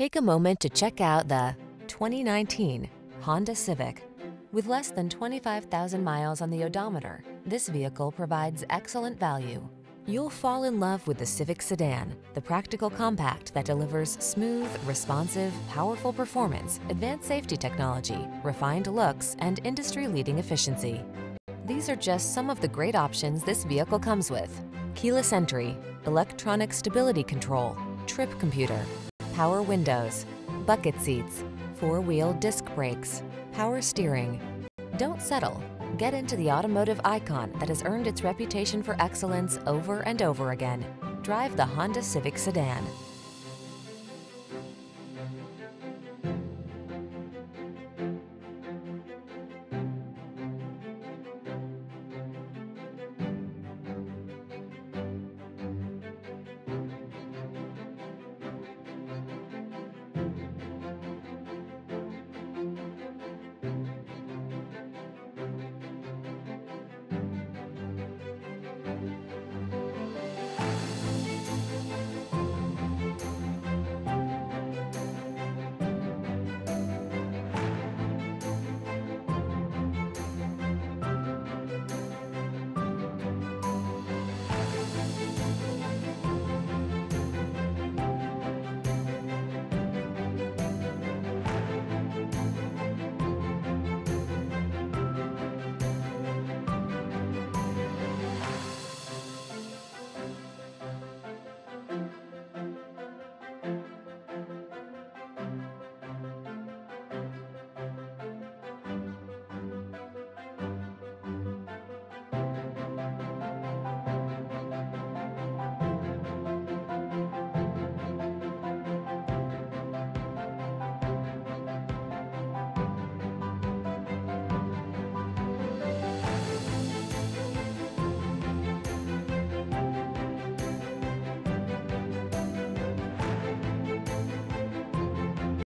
Take a moment to check out the 2019 Honda Civic. With less than 25,000 miles on the odometer, this vehicle provides excellent value. You'll fall in love with the Civic sedan, the practical compact that delivers smooth, responsive, powerful performance, advanced safety technology, refined looks, and industry-leading efficiency. These are just some of the great options this vehicle comes with. Keyless entry, electronic stability control, trip computer, power windows, bucket seats, four-wheel disc brakes, power steering. Don't settle. Get into the automotive icon that has earned its reputation for excellence over and over again. Drive the Honda Civic Sedan.